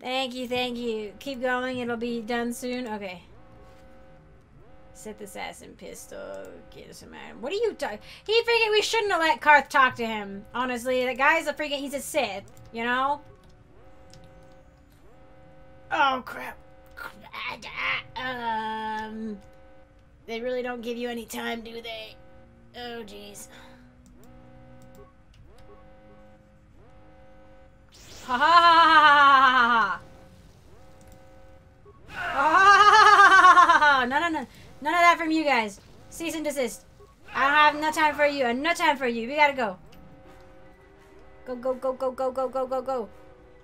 Thank you, thank you. Keep going, it'll be done soon. Okay. Set the assassin pistol. Get some man. What are you talking? He freaking. We shouldn't have let Carth talk to him. Honestly, the guy's a freaking. He's a Sith. You know. Oh crap. Um. They really don't give you any time, do they? Oh jeez. Ha ha ha ha ha ha ha No, no, no. None of that from you guys. Cease and desist. I don't have no time for you. No time for you. We gotta go. Go, go, go, go, go, go, go, go, go.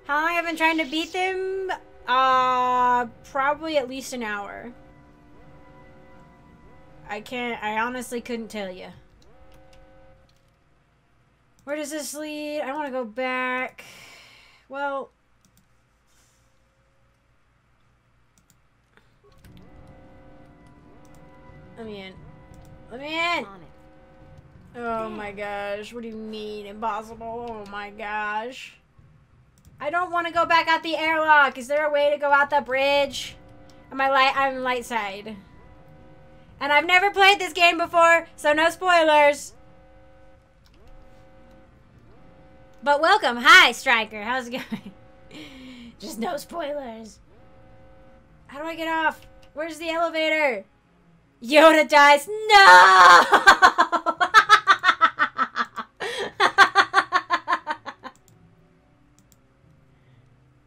How long have I been trying to beat them? Uh, probably at least an hour. I can't, I honestly couldn't tell you. Where does this lead? I want to go back. Well, let me in. Let me in. Oh my gosh. What do you mean impossible? Oh my gosh. I don't want to go back out the airlock. Is there a way to go out the bridge? Am I light? I'm light side. And I've never played this game before, so no spoilers. But welcome. Hi, Striker. How's it going? Just no spoilers. How do I get off? Where's the elevator? Yoda dies. No!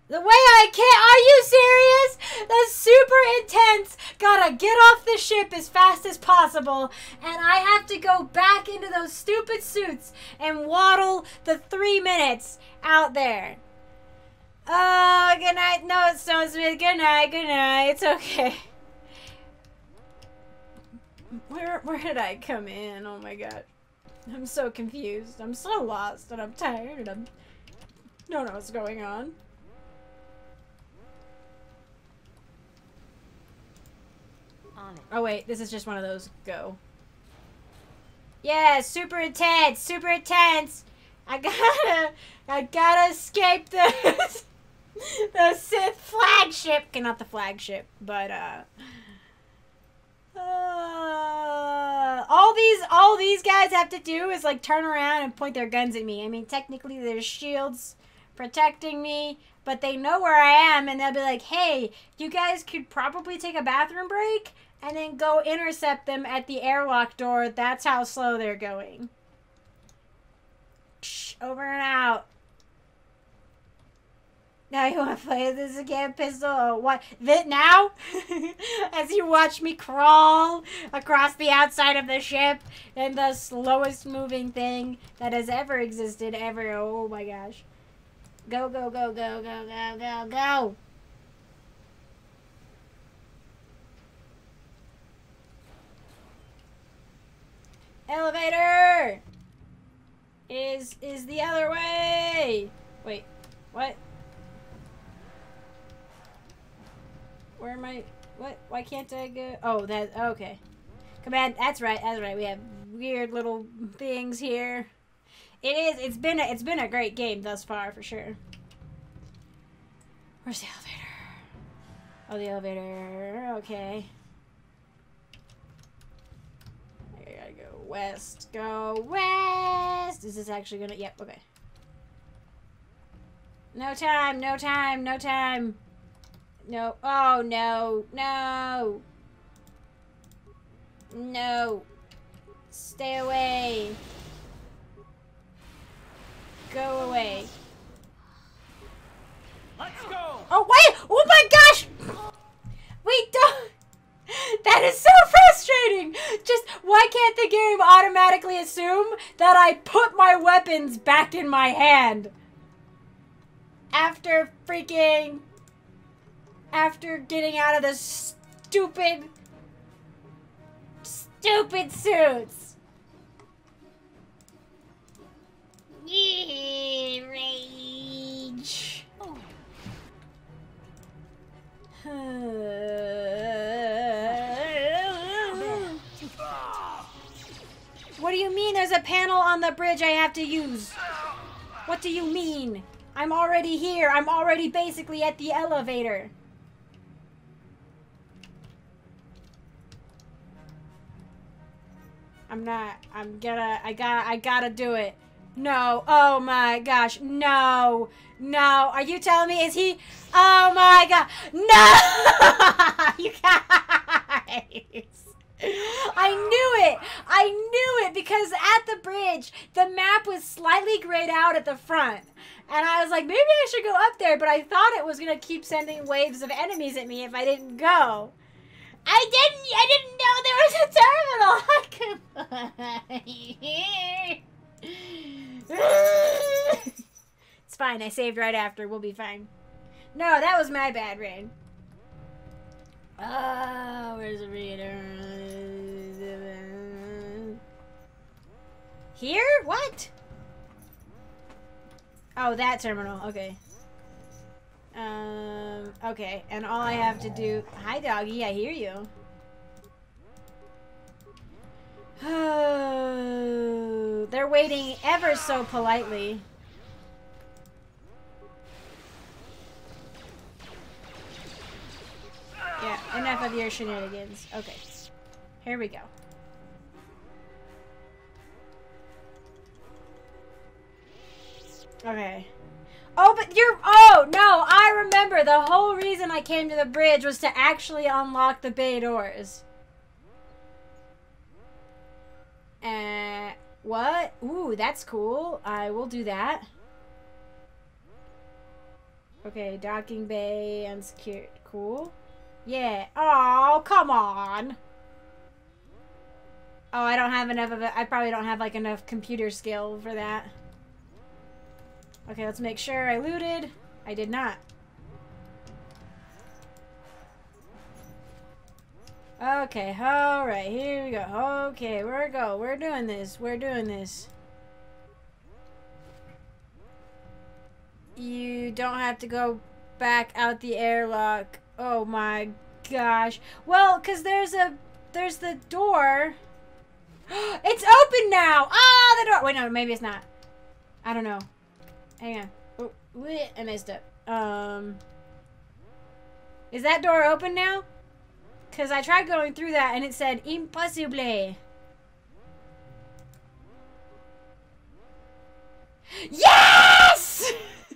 The way I can't. Are you serious? That's super intense. Gotta get off the ship as fast as possible. And I have to go back into those stupid suits and waddle the three minutes out there. Oh, good night. No, it's Smith. Good night. Good night. It's okay. Where where did I come in? Oh my god. I'm so confused. I'm so lost and I'm tired and I'm don't know what's going on. On it. Oh wait, this is just one of those go. Yeah, super intense, super intense. I gotta, I gotta escape the the Sith flagship. Okay, not the flagship, but uh, uh, all these all these guys have to do is like turn around and point their guns at me. I mean, technically there's shields protecting me, but they know where I am, and they'll be like, "Hey, you guys could probably take a bathroom break." And then go intercept them at the airlock door. That's how slow they're going. Over and out. Now you want to play this again, pistol? Oh, what? That now? As you watch me crawl across the outside of the ship in the slowest moving thing that has ever existed ever. Oh my gosh. Go, go, go, go, go, go, go, go. Elevator! Is is the other way! Wait, what? Where am I? What? Why can't I go? Oh, that okay. Command. That's right. That's right. We have weird little things here. It is. It's been. A, it's been a great game thus far for sure. Where's the elevator? Oh, the elevator. Okay. I gotta go west. Go west. Is this actually gonna? Yep. Okay. No time. No time. No time. No. Oh no. No. No. Stay away. Go away. Let's go! Oh wait! Oh my gosh! Wait, don't. That is so frustrating! Just, why can't the game automatically assume that I put my weapons back in my hand? After freaking... After getting out of the stupid... Stupid suits! There's a panel on the bridge I have to use? What do you mean? I'm already here. I'm already basically at the elevator. I'm not. I'm gonna. I gotta. I gotta do it. No. Oh my gosh. No. No. Are you telling me? Is he? Oh my god. No. you guys. I knew it. I knew it because at the bridge, the map was slightly grayed out at the front. And I was like, maybe I should go up there, but I thought it was going to keep sending waves of enemies at me if I didn't go. I didn't. I didn't know there was a terminal. it's fine. I saved right after. We'll be fine. No, that was my bad, Rain. Oh, where's the reader? Here? What? Oh, that terminal. Okay. Um, okay. And all I have to do... Hi, doggy. I hear you. Oh, they're waiting ever so politely. Enough of your shenanigans. Okay. Here we go. Okay. Oh, but you're... Oh, no. I remember. The whole reason I came to the bridge was to actually unlock the bay doors. Uh, what? Ooh, that's cool. I will do that. Okay, docking bay, unsecured. Cool. Yeah. Oh, come on. Oh, I don't have enough of it. I probably don't have, like, enough computer skill for that. Okay, let's make sure I looted. I did not. Okay, alright, here we go. Okay, we're go. We're doing this. We're doing this. You don't have to go back out the airlock. Oh my gosh. Well, because there's a... There's the door. it's open now! Ah, the door! Wait, no, maybe it's not. I don't know. Hang on. Oh, I messed up. Um... Is that door open now? Because I tried going through that and it said impossible. Yes!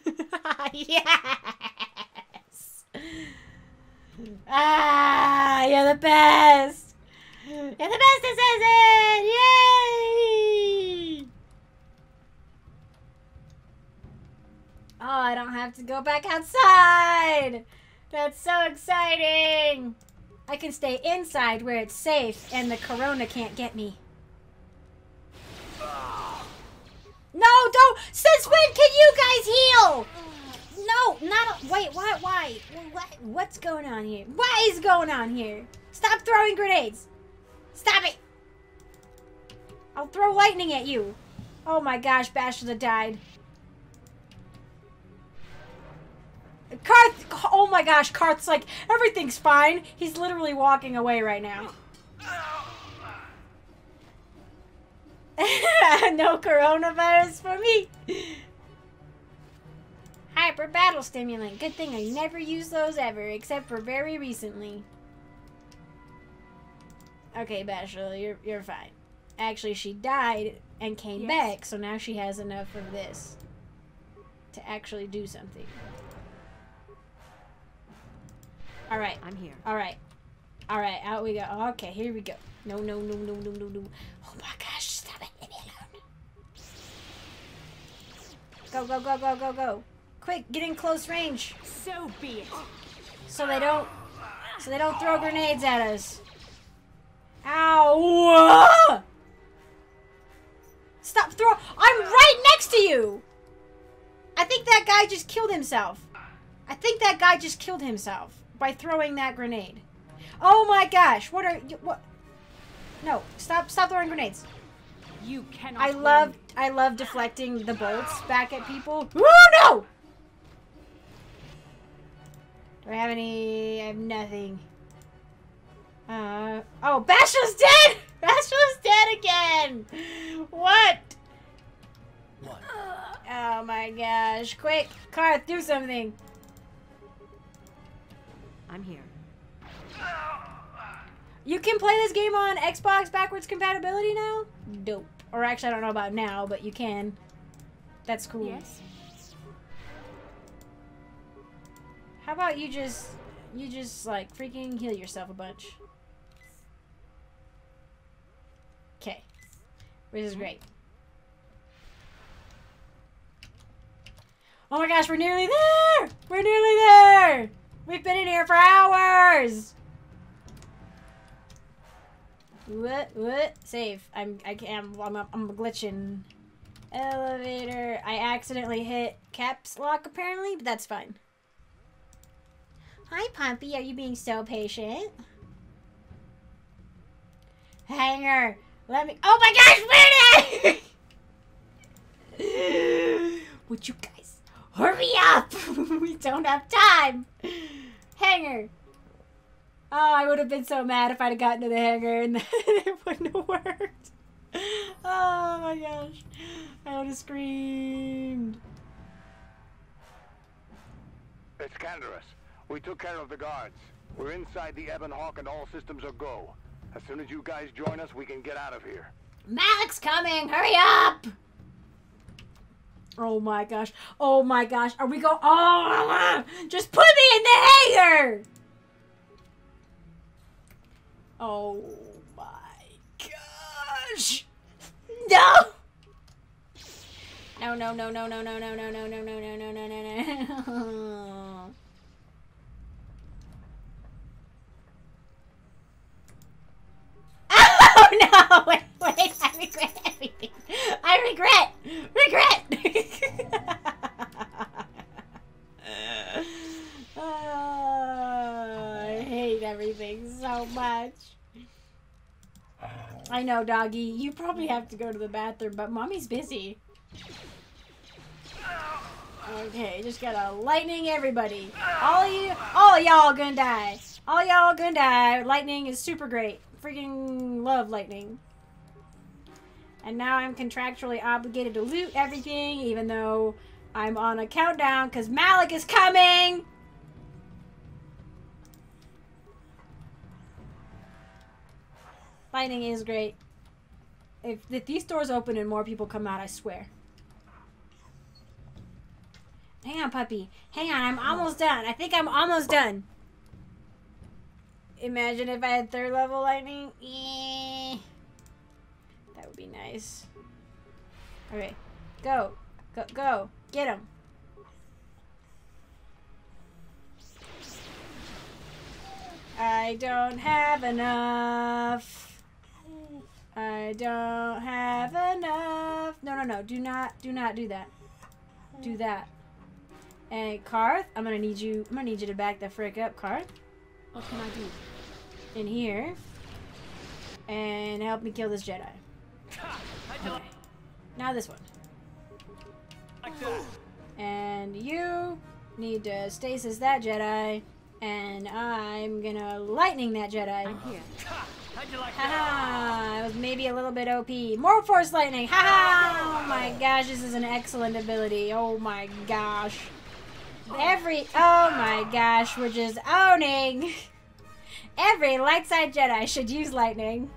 yes! Ah, you're the best! You're the best assassin! Yay! Oh, I don't have to go back outside! That's so exciting! I can stay inside where it's safe and the corona can't get me. No, don't! Since when can you guys heal? No, wait. Why? Why? What? What's going on here? What is going on here? Stop throwing grenades! Stop it! I'll throw lightning at you. Oh my gosh, Bashla died. Carth, oh my gosh, Carth's like, everything's fine. He's literally walking away right now. no coronavirus for me. Hyper battle stimulant. Good thing I never use those ever, except for very recently. Okay, Bashel, you're you're fine. Actually, she died and came yes. back, so now she has enough of this to actually do something. All right. I'm here. All right. All right. Out we go. Okay, here we go. No, no, no, no, no, no, no. Oh my gosh, stop it. Leave me alone. Go, go, go, go, go, go. Quick, get in close range. So be it. So they don't so they don't throw grenades at us. Ow! Stop throw I'm right next to you! I think that guy just killed himself. I think that guy just killed himself by throwing that grenade. Oh my gosh! What are you? What? No! Stop! Stop throwing grenades! You cannot. I love. I love deflecting the bolts back at people. Ooh no! Do I have any? I have nothing. Uh. Oh, Basha's dead! Basha's dead again! What? What? Oh my gosh. Quick, Carth, do something. I'm here. You can play this game on Xbox backwards compatibility now? Dope. Or actually, I don't know about now, but you can. That's cool. Yes. How about you just, you just like freaking heal yourself a bunch? Okay. This is mm-hmm. great. Oh my gosh, we're nearly there! We're nearly there! We've been in here for hours! What? What? Save. I'm. I can't. I'm. I'm glitching. Elevator. I accidentally hit caps lock apparently, but that's fine. Hi, Pumpy. Are you being so patient? Hangar. Let me. Oh my gosh, Mooney! Would you guys hurry up? we don't have time. Hangar. Oh, I would have been so mad if I'd have gotten to the hangar and it wouldn't have worked. Oh my gosh. I would have screamed. It's Canderous. We took care of the guards. We're inside the Ebon Hawk and all systems are go. As soon as you guys join us, we can get out of here. Malak's coming! Hurry up! Oh my gosh. Oh my gosh. Are we go? Oh, just put me in the hangar! Oh my gosh. No! No, no, no, no, no, no, no, no, no, no, no, no, no, no, no, no. Oh no! Wait, wait, I regret everything. I regret! Regret! oh, I hate everything so much. Know, doggy. You probably have to go to the bathroom, but mommy's busy. Okay, just gotta lightning everybody. All you, all y'all gonna die. All y'all gonna die. Lightning is super great. Freaking love lightning. And now I'm contractually obligated to loot everything, even though I'm on a countdown because Malak is coming. Lightning is great. If, if these doors open and more people come out, I swear. Hang on, puppy. Hang on, I'm almost done. I think I'm almost done. Imagine if I had third level lightning. Eh. That would be nice. Okay, go. Go, go. Get him. I don't have enough. I don't have enough. No, no, no. Do not, do not do that. Do hmm. that. And Carth, I'm gonna need you. I'm gonna need you to back the frick up, Carth. What can I do? In here, and help me kill this Jedi. Okay. Now this one. And you need to stasis that Jedi, and I'm gonna lightning that Jedi. I'm here. How'd you like? Haha, it was maybe a little bit OP. More force lightning. Haha! Oh, oh my gosh, this is an excellent ability. Oh my gosh. Every oh my gosh, we're just owning. Every light side Jedi should use lightning.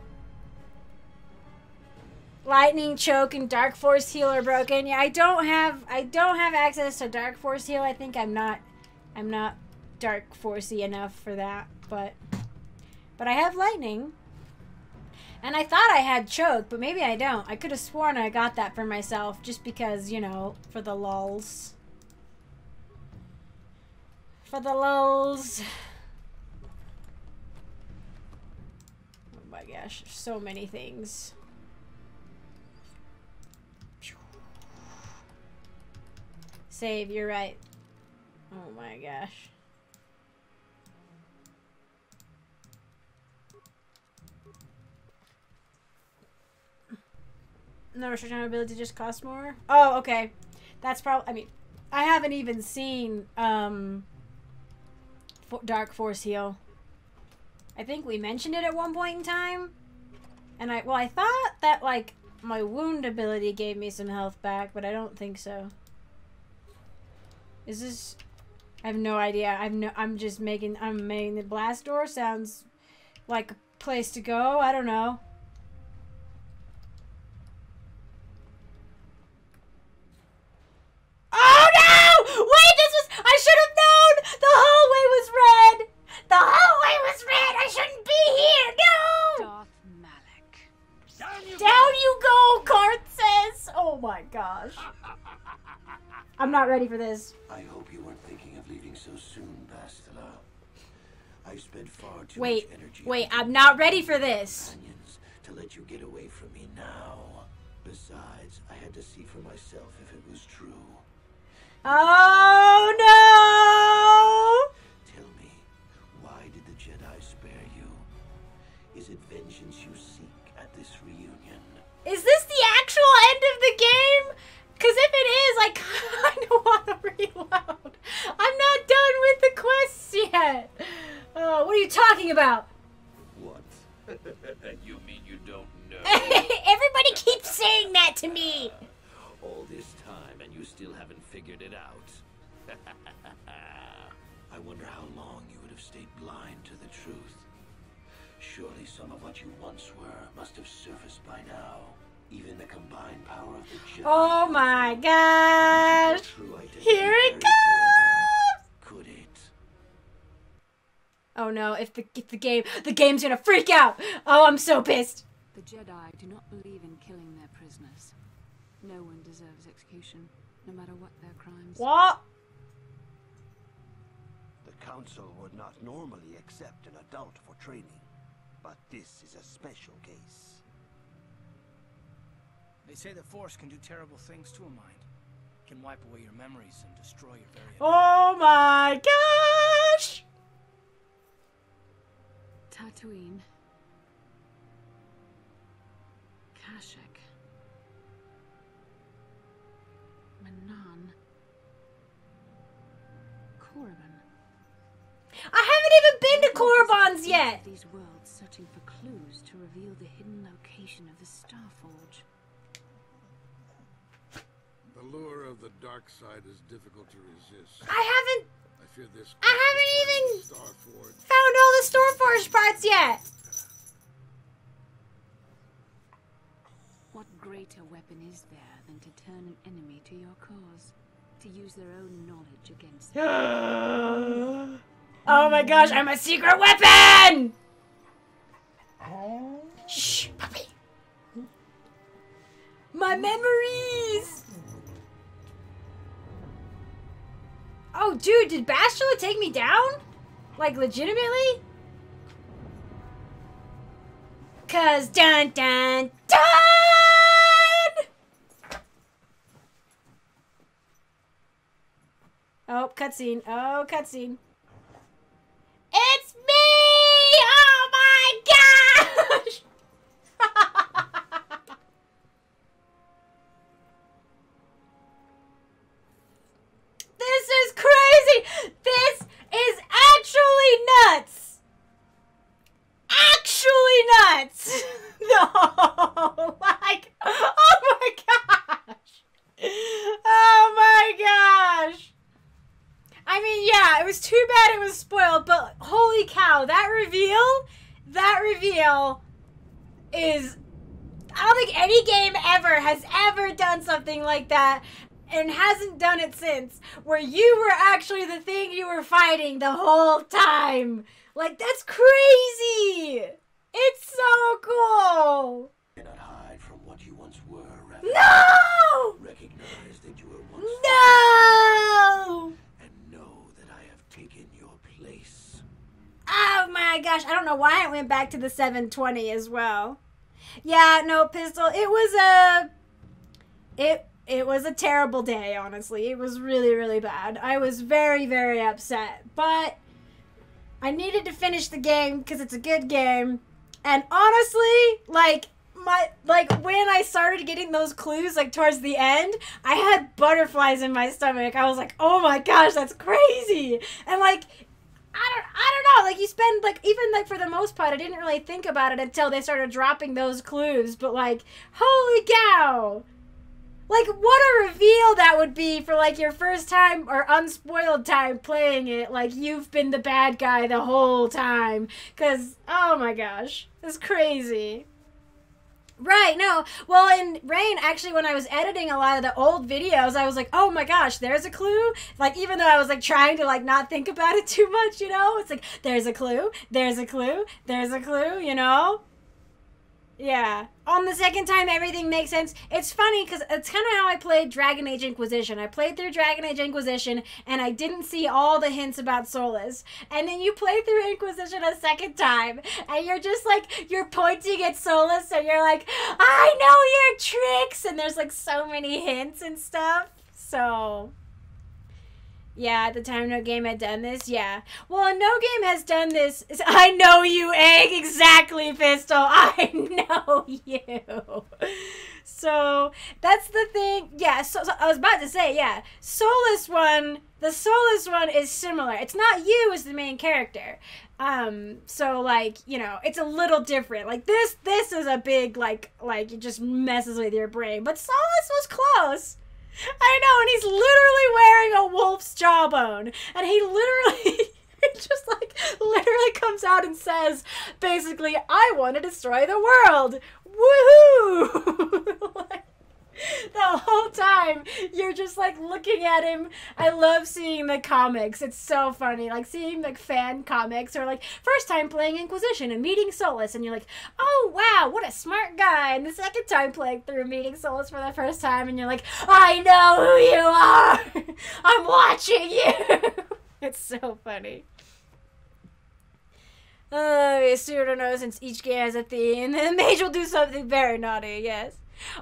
Lightning choke and dark force heal are broken. Yeah, I don't have I don't have access to dark force heal. I think I'm not I'm not dark forcey enough for that, but but I have lightning. And I thought I had choke, but maybe I don't. I could have sworn I got that for myself just because, you know, for the lulls. For the lulls. Oh my gosh, so many things. Save, you're right. Oh my gosh. No restriction on ability just cost more? Oh, okay. That's probably, I mean, I haven't even seen um, Fo- Dark Force heal. I think we mentioned it at one point in time. And I, well, I thought that, like, my wound ability gave me some health back, but I don't think so. Is this? I have no idea. I've no. I'm just making. I'm making the blast door sounds like a place to go. I don't know. Oh no! Wait, this was. I should have known. The hallway was red. The hallway was red. I shouldn't be here. No. Darth Malak. Down you Down you go, Cart says. Oh my gosh. I'm not ready for this. I hope you weren't thinking of leaving so soon, Bastila. I spent far too Wait, much energy wait, on I'm not ready for this. to let you get away from me now. Besides, I had to see for myself if it was true. Oh no! Jedi spare you? Is it vengeance you seek at this reunion? Is this the actual end of the game? Because if it is, I kind of want to reload. I'm not done with the quests yet. Uh, what are you talking about? What? you mean you don't know? Everybody keeps saying that to me. All this time and you still haven't figured it out. I wonder how long Surely some of what you once were must have surfaced by now. Even the combined power of the Jedi. Oh my could gosh. keep your true identity Here it buried forever, Could it? Oh no, if the if the game the game's gonna freak out. Oh, I'm so pissed. The Jedi do not believe in killing their prisoners. No one deserves execution, no matter what their crimes. What? The Council would not normally accept an adult for training, but this is a special case. They say the Force can do terrible things to a mind. Can wipe away your memories and destroy your very Oh my gosh. Tatooine. Kashyyyk. Manaan. Korriban. I haven't even been to Corbon's yet. These worlds searching for clues to reveal the hidden location of the Starforge. The lure of the dark side is difficult to resist. I haven't I fear this. I haven't even- Starforge. found all the Starforge parts yet. What greater weapon is there than to turn an enemy to your cause? To use their own knowledge against them? oh my gosh, I'm a secret weapon! Shh, puppy. My memories! Oh, dude, did Bastila take me down? Like, legitimately? Cause dun dun dun! Oh, cutscene. Oh, cutscene. It's me! Oh my gosh! this is crazy! This is actually nuts! Actually nuts! no! Like, oh my gosh! Oh my gosh! I mean, yeah, it was too bad it was spoiled, but holy cow, that reveal, that reveal is. I don't think any game ever has ever done something like that and hasn't done it since, where you were actually the thing you were fighting the whole time. Like, that's crazy! It's so cool! Cannot hide from what you once were. No! Recognize that you were once No! and know that I have taken your place. Oh my gosh, I don't know why I went back to the 720 as well. Yeah, no, pistol. It was a it it was a terrible day, honestly. It was really really bad. I was very very upset, but I needed to finish the game cuz it's a good game. And honestly, like my like when I started getting those clues like towards the end, I had butterflies in my stomach. I was like, "Oh my gosh, that's crazy." And like I don't I don't know. Like you spend like even like for the most part, I didn't really think about it until they started dropping those clues. But like, holy cow! Like, what a reveal that would be for, like, your first time or unspoiled time playing it. Like, you've been the bad guy the whole time. Because, oh my gosh, it's crazy. Right, no. Well, in Rain, actually, when I was editing a lot of the old videos, I was like, oh my gosh, there's a clue. Like, even though I was, like, trying to, like, not think about it too much, you know? It's like, there's a clue, there's a clue, there's a clue, you know? Yeah. On the second time, everything makes sense. It's funny because it's kind of how I played Dragon Age Inquisition. I played through Dragon Age Inquisition and I didn't see all the hints about Solas. And then you play through Inquisition a second time and you're just like, you're pointing at Solas and you're like, I know your tricks. And there's like so many hints and stuff. So. Yeah, at the time no game had done this. Yeah. Well, no game has done this. I know you, Egg. Exactly, Pistol. I know you. So that's the thing. Yeah. So, so I was about to say, yeah, Solas one. The Solas one is similar. It's not you as the main character. Um. So like you know, it's a little different. Like this. This is a big like like it just messes with your brain. But Solas was close. I know, and he's literally wearing a wolf's jawbone. And he literally just like literally comes out and says basically, I want to destroy the world. Woohoo! like, the whole time you're just like looking at him. I love seeing the comics. It's so funny. Like seeing like fan comics or like first time playing Inquisition and meeting Solas and you're like, "Oh wow, what a smart guy." And the second time playing through meeting Solas for the first time and you're like, "I know who you are. I'm watching you." it's so funny. Uh, it's to know since each game has a theme. The mage will do something very naughty, yes.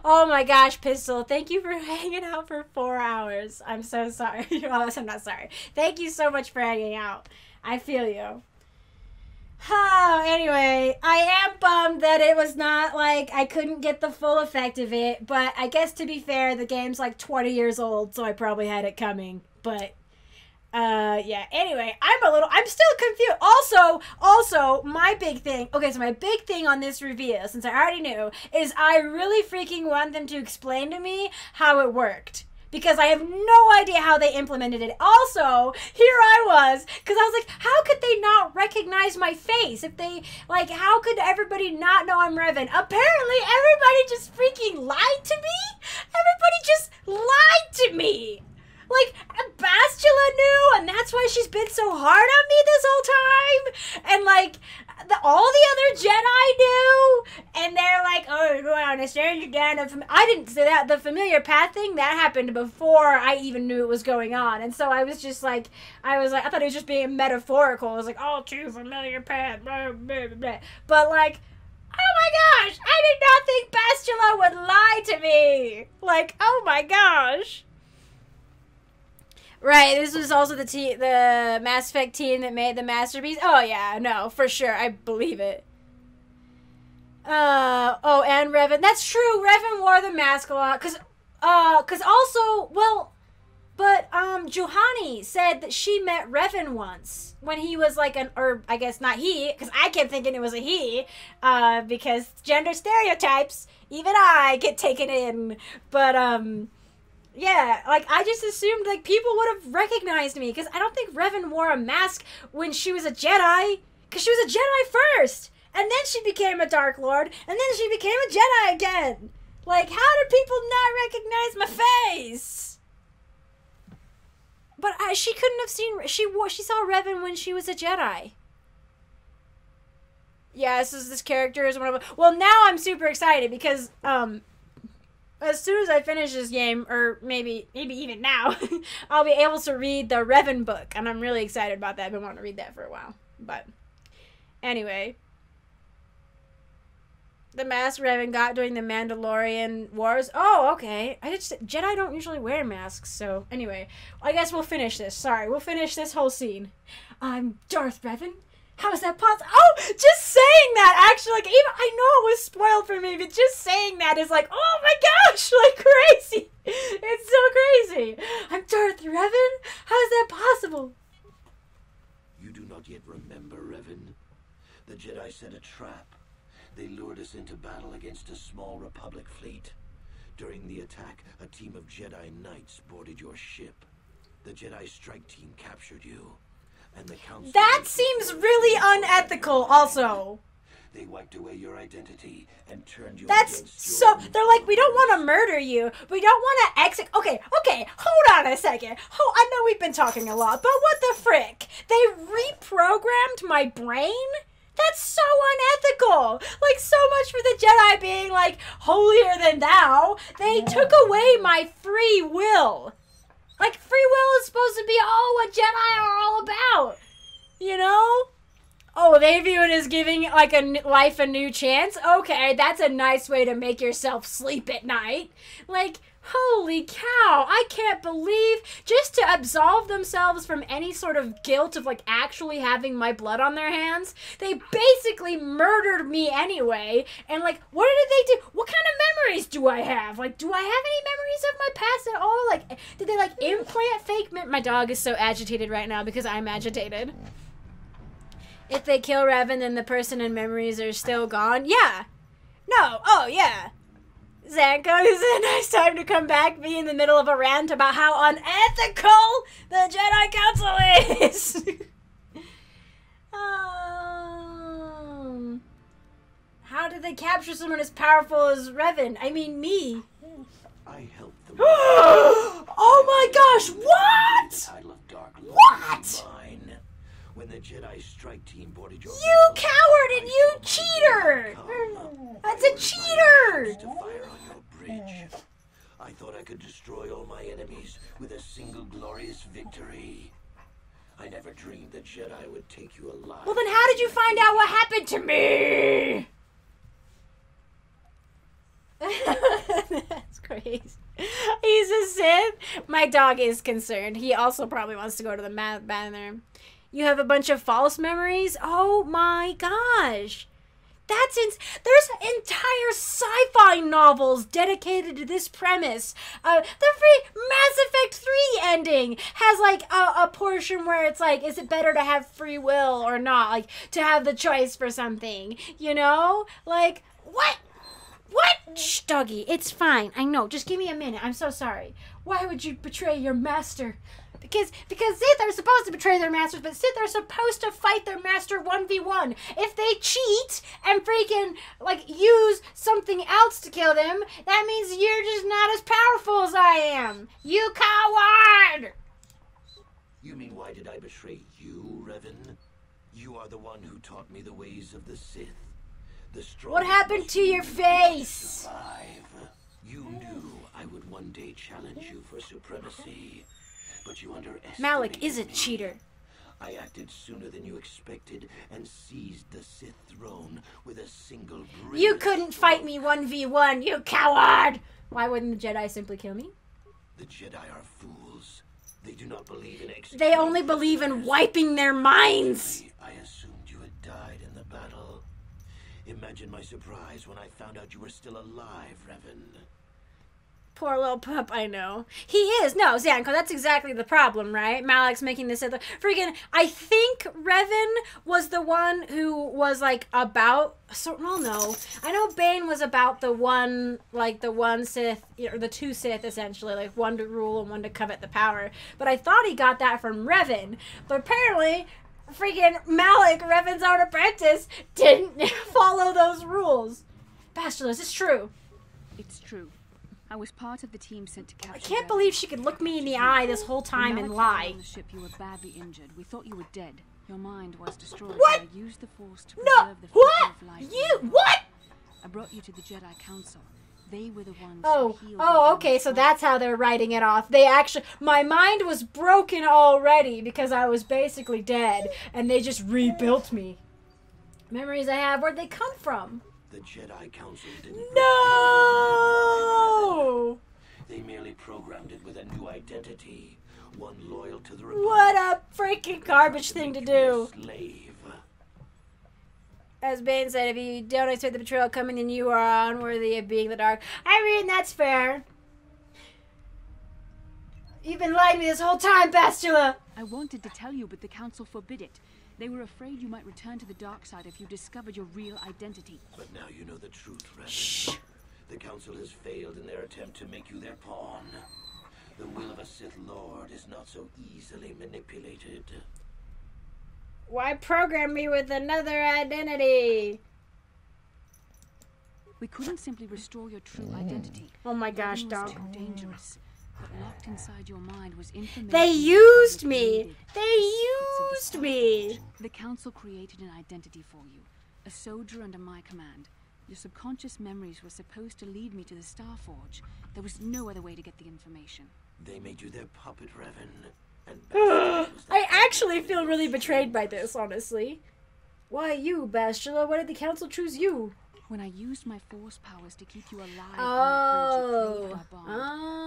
Oh my gosh, Pistol, thank you for hanging out for four hours. I'm so sorry. well, I'm not sorry. Thank you so much for hanging out. I feel you. Oh, anyway, I am bummed that it was not like I couldn't get the full effect of it, but I guess to be fair, the game's like 20 years old, so I probably had it coming. But uh, yeah. Anyway, I'm a little. I'm still confused. Also, also, my big thing. Okay, so my big thing on this reveal, since I already knew, is I really freaking want them to explain to me how it worked because I have no idea how they implemented it. Also, here I was because I was like, how could they not recognize my face? If they like, how could everybody not know I'm Revan? Apparently, everybody just freaking lied to me. Everybody just lied to me. Like Bastila knew, and that's why she's been so hard on me this whole time. And like the, all the other Jedi knew, and they're like, "Oh, going on a stranger down." I didn't say that. The familiar path thing that happened before I even knew it was going on, and so I was just like, I was like, I thought it was just being metaphorical. I was like, oh, "All two familiar path," blah, blah, blah. but like. Oh my gosh! I did not think Bastila would lie to me! Like, oh my gosh! Right, this was also the te- the Mass Effect team that made the masterpiece. Oh yeah, no, for sure, I believe it. Uh oh, and Revan. That's true. Revan wore the mask a lot, cause uh, cause also, well, but um, Juhani said that she met Revan once when he was like an, or I guess not he, because I kept thinking it was a he, uh, because gender stereotypes. Even I get taken in, but um yeah, like I just assumed like people would have recognized me because I don't think Revan wore a mask when she was a Jedi because she was a Jedi first, and then she became a Dark Lord, and then she became a Jedi again. Like, how do people not recognize my face? But I, she couldn't have seen. She. She saw Revan when she was a Jedi. Yeah, this is this character is one of. Well, now I'm super excited because um as soon as I finish this game, or maybe maybe even now, I'll be able to read the Revan book, and I'm really excited about that. I've been wanting to read that for a while. But anyway, the mask Revan got during the Mandalorian Wars. Oh, okay. I just Jedi don't usually wear masks, so anyway, I guess we'll finish this. Sorry, we'll finish this whole scene. I'm Darth Revan. How is that possible? Oh, just saying that actually, like even I know it was spoiled for me, but just saying that is like, oh my gosh, like crazy. It's so crazy. I'm Darth Revan. How is that possible? You do not yet remember, Revan. The Jedi set a trap. They lured us into battle against a small Republic fleet. During the attack, a team of Jedi Knights boarded your ship. The Jedi strike team captured you. And the Council... That seems really unethical, also. They wiped away your identity and turned you That's so. They're like, we don't want to murder you. We don't want to exit. Okay, okay, hold on a second. Oh, I know we've been talking a lot, but what the frick? They reprogrammed my brain? That's so unethical. Like, so much for the Jedi being like holier than thou. They took away my free will. Like, free will is supposed to be all what Jedi are all about. You know? Oh, they view it as giving like a n- life a new chance. Okay, that's a nice way to make yourself sleep at night. Like, holy cow! I can't believe just to absolve themselves from any sort of guilt of like actually having my blood on their hands. They basically murdered me anyway. And like, what did they do? What kind of memories do I have? Like, do I have any memories of my past at all? Like, did they like implant fake? Me- my dog is so agitated right now because I'm agitated if they kill Revan, then the person and memories are still gone. Yeah. No. Oh, yeah. Zanko, this is a nice time to come back, be in the middle of a rant about how unethical the Jedi Council is. um, how did they capture someone as powerful as Revan? I mean, me. I helped them. oh my gosh, what? The title of Dark Lord What? When the Jedi strike team boarded your You vessel, coward and you cheater! That's a cheater! to fire on your bridge. I thought I could destroy all my enemies with a single glorious victory. I never dreamed the Jedi would take you alive. Well, then how did you find out what happened to me? That's crazy. He's a Sith. My dog is concerned. He also probably wants to go to the bathroom. You have a bunch of false memories? Oh my gosh. That's ins- there's entire sci-fi novels dedicated to this premise. Uh, the free Mass Effect 3 ending has like a, a portion where it's like, is it better to have free will or not? Like to have the choice for something, you know? Like what? What? Shh, doggy, it's fine. I know. Just give me a minute. I'm so sorry. Why would you betray your master? Because because Sith are supposed to betray their masters, but Sith are supposed to fight their master 1v1. If they cheat and freaking like use something else to kill them, that means you're just not as powerful as I am. You coward! You mean why did I betray you, Revan? You are the one who taught me the ways of the Sith. The What happened to your face? Survive. You knew I would one day challenge you for supremacy, but you underestimated Malak is a cheater. I acted sooner than you expected and seized the Sith throne with a single breath. You couldn't fight me 1v1, you coward! Why wouldn't the Jedi simply kill me? The Jedi are fools. They do not believe in They only believe in wiping their minds. I assumed you had died in the battle. Imagine my surprise when I found out you were still alive, Revan. Poor little pup, I know. He is. No, Zanko, that's exactly the problem, right? Malak's making this. Sith. Freaking, I think Revan was the one who was like about. So, well, no. I know Bane was about the one, like the one Sith, or the two Sith essentially, like one to rule and one to covet the power. But I thought he got that from Revan. But apparently, freaking Malak, Revan's own apprentice, didn't follow those rules. Bachelors, it's true. It's true. I was part of the team sent to capture. I can't believe she could look me in the eye this whole time and lie. On the ship, you were badly injured. We thought you were dead. Your mind was destroyed. What? I used the force to No, preserve the what? of life. You you. what? I brought you to the Jedi Council. They were the ones. Oh, who healed oh, okay. So that's how they're writing it off. They actually, my mind was broken already because I was basically dead, and they just rebuilt me. Memories I have, where'd they come from? The Jedi Council didn't. No! They merely programmed it with a new identity, one loyal to the Republic. What a freaking garbage thing to make me a do. Slave. As Bane said, if you don't expect the betrayal coming, then you are unworthy of being the dark. I mean, that's fair. You've been lying to me this whole time, Bastila. I wanted to tell you, but the Council forbid it. They were afraid you might return to the dark side if you discovered your real identity. But now you know the truth, Revan. Shh. The Council has failed in their attempt to make you their pawn. The will of a Sith Lord is not so easily manipulated. Why program me with another identity? We couldn't simply restore your true mm. identity. Oh my gosh, Revan dog. too dangerous. What locked inside your mind was information. They used me. They secrets of the used me. The Council created an identity for you, a soldier under my command. Your subconscious memories were supposed to lead me to the Starforge. There was no other way to get the information. They made you their puppet, Revan. And Bastila was the I actually feel really betrayed by this, honestly. Why you, Bastila? Why did the council choose you? When I used my force powers to keep you alive Oh. when I our bond, I Ah.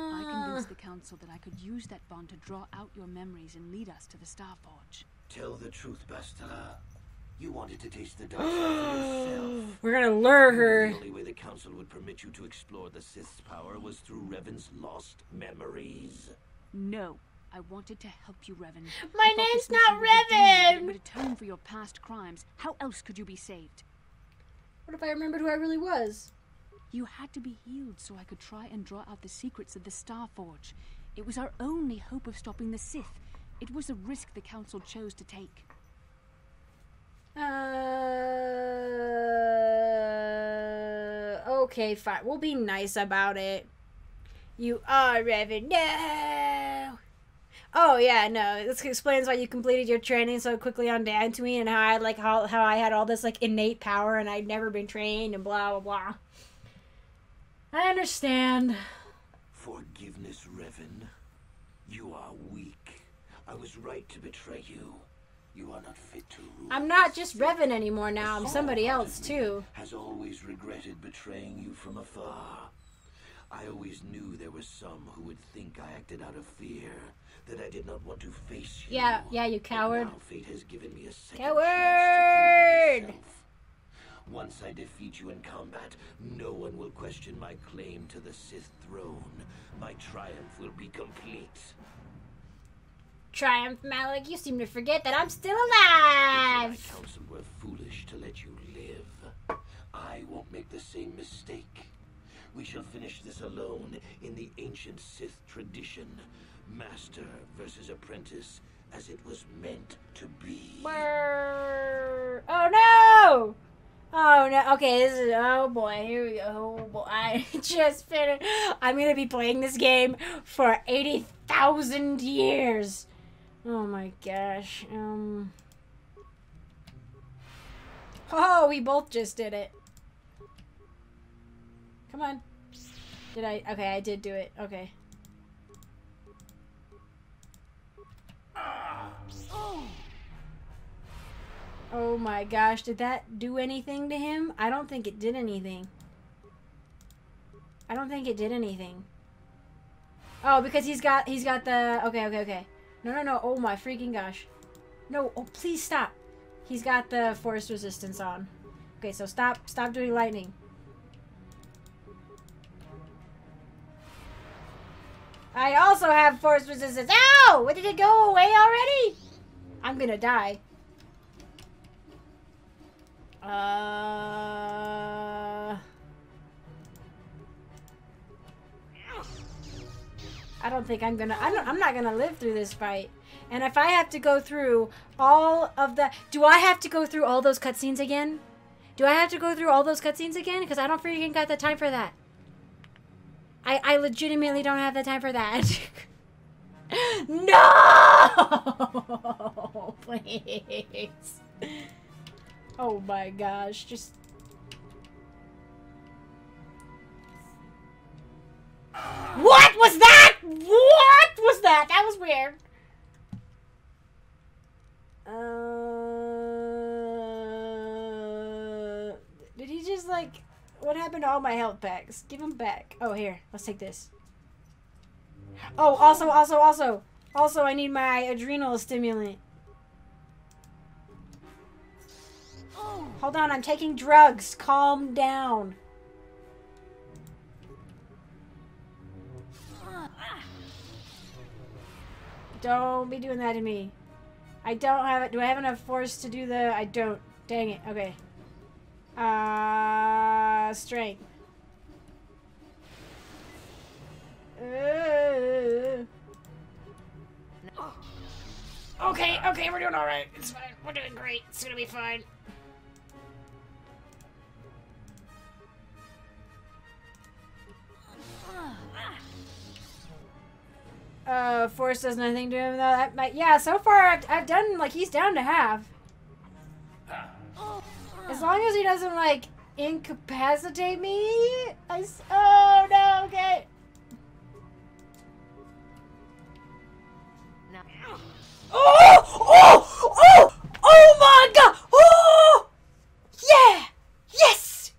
Convinced the Council that I could use that bond to draw out your memories and lead us to the Starforge. Tell the truth, Bastila. You wanted to taste the dark side yourself. We're gonna lure her. The only way the Council would permit you to explore the Sith's power was through Revan's lost memories. No, I wanted to help you, Revan. My I name's not would redeem you, Revan! It would atone for your past crimes. How else could you be saved? What if I remembered who I really was? You had to be healed so I could try and draw out the secrets of the Starforge. It was our only hope of stopping the Sith. It was a risk the Council chose to take. Uh, okay, fine. We'll be nice about it. You are Revan. No. Oh yeah, no. This explains why you completed your training so quickly on Dantooine and how I like how how I had all this like innate power and I'd never been trained and blah blah blah. I understand. Forgiveness, Revan. You are weak. I was right to betray you. You are not fit to rule. I'm not just Revan anymore now. I'm somebody else too. Has always regretted betraying you from afar. I always knew there were some who would think I acted out of fear, that I did not want to face you. Yeah, yeah, you But coward. now fate has given me a second Coward! chance to prove myself. Once I defeat you in combat, no one will question my claim to the Sith throne. My triumph will be complete. Triumph Malak, you seem to forget that I'm still alive. My alive. council were foolish to let you live. I won't make the same mistake. We shall finish this alone in the ancient Sith tradition. Master versus apprentice, as it was meant to be. Brrr. Oh no! Oh no. Okay, this is. Oh boy. Here we go. Oh boy. I just finished. I'm gonna be playing this game for 80,000 years. Oh my gosh. Um. Oh, we both just did it. Come on. Did I? Okay, I did do it. Okay. Oh my gosh, did that do anything to him? I don't think it did anything. I don't think it did anything. Oh, because he's got he's got the okay, okay, okay. No, no, no. Oh my freaking gosh. No, oh please stop. He's got the force resistance on. Okay, so stop stop doing lightning. I also have force resistance. Ow! What did it go away already? I'm gonna die. Uh, I don't think I'm gonna. I don't. I'm not gonna live through this fight. And if I have to go through all of the, do I have to go through all those cutscenes again? Do I have to go through all those cutscenes again? Because I don't freaking got the time for that. I I legitimately don't have the time for that. no, please. Oh my gosh, just. What was that? What was that? That was weird. Uh, did he just like? What happened to all my health packs? Give them back. Oh, here. Let's take this. Oh, also, also, also, also, I need my adrenal stimulant. Hold on, I'm taking drugs. Calm down. Don't be doing that to me. I don't have it. Do I have enough force to do the? I don't. Dang it. Okay. Uh, strength. Uh. Okay, okay, we're doing all right. It's fine. We're doing great. It's gonna be fine. Uh, force does nothing to him though. That might, yeah, so far I've, I've done like he's down to half. As long as he doesn't like incapacitate me. I oh no, okay. Oh, oh, oh, oh my god! Oh, yeah, yes.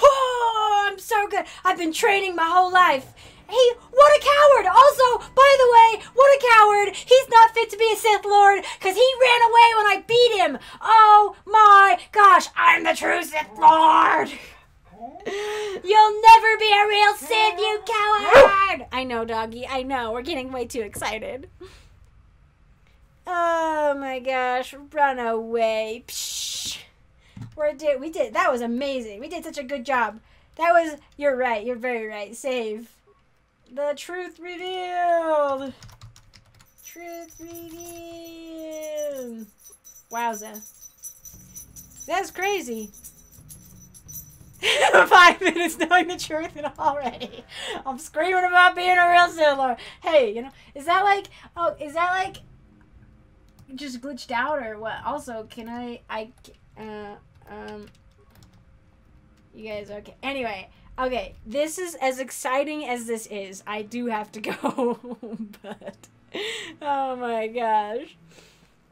Oh, I'm so good. I've been training my whole life. Hey, what a coward! Also, by the way, what a coward! He's not fit to be a Sith Lord because he ran away when I beat him. Oh my gosh, I'm the true Sith Lord. You'll never be a real Sith, you coward! I know, doggy. I know. We're getting way too excited. Oh my gosh, run away. Psh. We're did we did that was amazing. We did such a good job. That was you're right, you're very right. Save. The truth revealed. Truth revealed. Wowza. That's crazy. Five minutes knowing the truth and already I'm screaming about being a real Sith Lord. Hey, you know, is that like oh, is that like just glitched out or what? Also, can I I uh um you guys okay. Anyway, okay, this is as exciting as this is. I do have to go, but oh my gosh.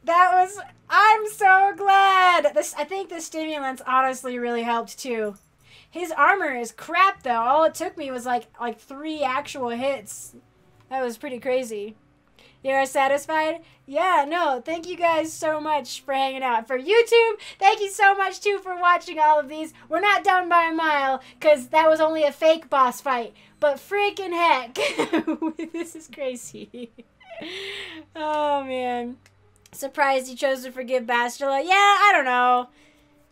That was I'm so glad. This I think the stimulants honestly really helped too. His armor is crap though. All it took me was like like 3 actual hits. That was pretty crazy. You're satisfied? Yeah, no, thank you guys so much for hanging out. For YouTube, thank you so much too for watching all of these. We're not done by a mile, because that was only a fake boss fight. But freaking heck, this is crazy. oh man. Surprised you chose to forgive Bastila. Yeah, I don't know.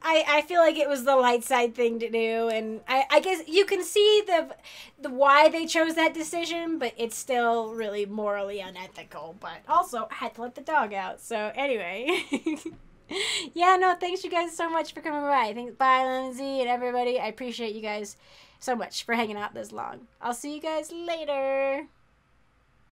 I, I feel like it was the light side thing to do, and I, I guess you can see the the why they chose that decision, but it's still really morally unethical. But also, I had to let the dog out. So anyway, yeah, no, thanks you guys so much for coming by. Thanks, bye, Lindsay, and everybody. I appreciate you guys so much for hanging out this long. I'll see you guys later.